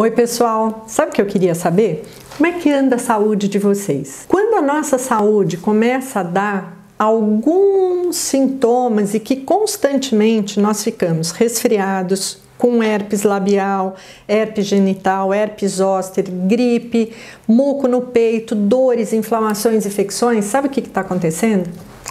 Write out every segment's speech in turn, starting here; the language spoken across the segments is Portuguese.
Oi, pessoal! Sabe o que eu queria saber? Como é que anda a saúde de vocês? Quando a nossa saúde começa a dar alguns sintomas e que constantemente nós ficamos resfriados, com herpes labial, herpes genital, herpes zoster, gripe, muco no peito, dores, inflamações, infecções, sabe o que está acontecendo?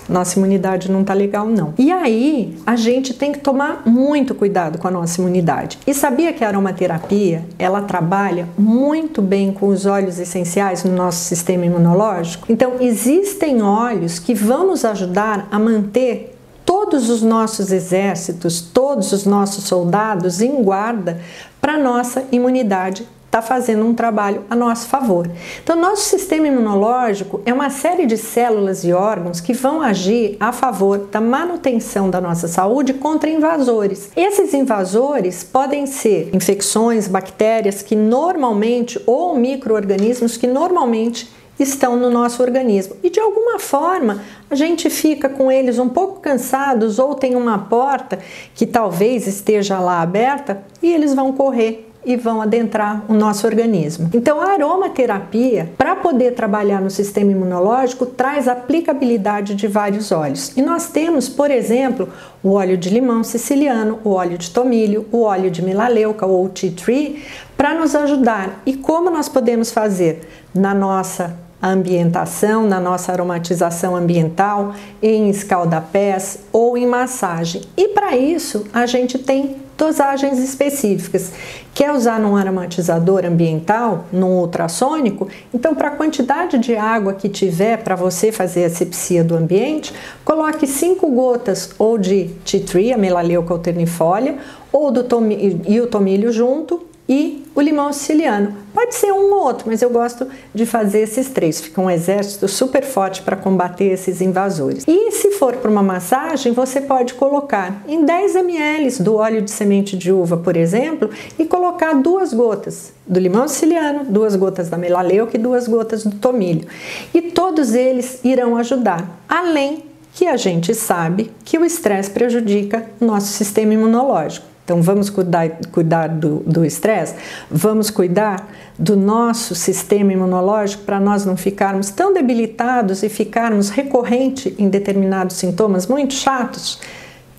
Nossa imunidade não tá legal não. E aí, a gente tem que tomar muito cuidado com a nossa imunidade. E sabia que a aromaterapia, ela trabalha muito bem com os óleos essenciais no nosso sistema imunológico? Então, existem óleos que vão nos ajudar a manter todos os nossos exércitos, todos os nossos soldados em guarda para nossa imunidade está fazendo um trabalho a nosso favor. Então, nosso sistema imunológico é uma série de células e órgãos que vão agir a favor da manutenção da nossa saúde contra invasores. Esses invasores podem ser infecções, bactérias que normalmente ou microorganismos que normalmente estão no nosso organismo. E de alguma forma a gente fica com eles um pouco cansados ou tem uma porta que talvez esteja lá aberta e eles vão correr e vão adentrar o nosso organismo. Então, a aromaterapia, para poder trabalhar no sistema imunológico, traz aplicabilidade de vários óleos. E nós temos, por exemplo, o óleo de limão siciliano, o óleo de tomilho, o óleo de melaleuca ou tea tree, para nos ajudar. E como nós podemos fazer na nossa ambientação, na nossa aromatização ambiental, em escaldapés ou em massagem. E para isso, a gente tem dosagens específicas. Quer usar num aromatizador ambiental, num ultrassônico? Então, para a quantidade de água que tiver para você fazer a asepsia do ambiente, coloque 5 gotas ou de tea tree, a melaleuca alternifolia, ou do tomilho, e o tomilho junto, e o limão siciliano. Pode ser um ou outro, mas eu gosto de fazer esses três. Fica um exército super forte para combater esses invasores. E se for para uma massagem, você pode colocar em 10 ml do óleo de semente de uva, por exemplo, e colocar duas gotas do limão siciliano, duas gotas da melaleuca e duas gotas do tomilho. E todos eles irão ajudar, além que a gente sabe que o estresse prejudica o nosso sistema imunológico. Então, vamos cuidar, cuidar do estresse, vamos cuidar do nosso sistema imunológico para nós não ficarmos tão debilitados e ficarmos recorrente em determinados sintomas muito chatos.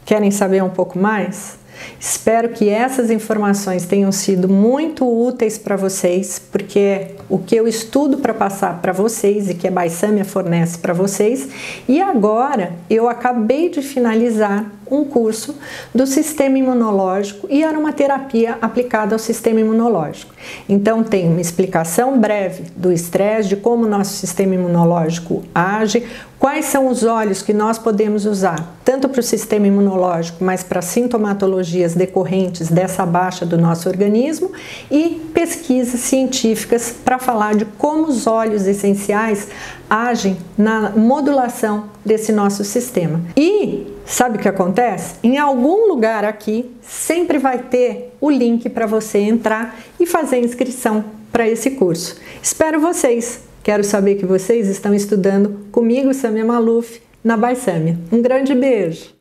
Querem saber um pouco mais? Espero que essas informações tenham sido muito úteis para vocês, porque o que eu estudo para passar para vocês e que a Baisâmia fornece para vocês, e agora eu acabei de finalizar um curso do sistema imunológico e aromaterapia aplicada ao sistema imunológico. Então tem uma explicação breve do estresse, de como o nosso sistema imunológico age, Quais são os óleos que nós podemos usar, tanto para o sistema imunológico, mas para sintomatologias decorrentes dessa baixa do nosso organismo, e pesquisas científicas para falar de como os óleos essenciais agem na modulação desse nosso sistema. E sabe o que acontece? Em algum lugar aqui sempre vai ter o link para você entrar e fazer inscrição para esse curso. Espero vocês! Quero saber que vocês estão estudando comigo, Samia Maluf, na Baisâmia. Um grande beijo!